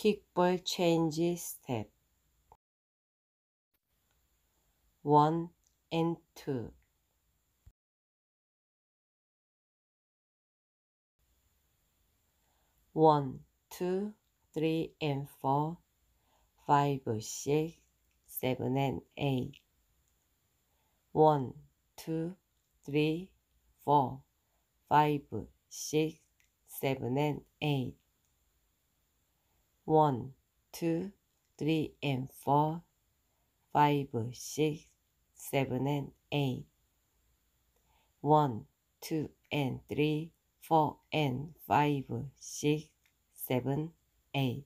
Chord change step. 1 and 2 1, 2, 3 and 4 5, 6, 7 and 8 1, 2, 3, 4 5, 6, 7 and 8 1, 2, 3 and 4 5, 6, 7 and 8 1, 2 and 3, 4 and 5, 6, 7, 8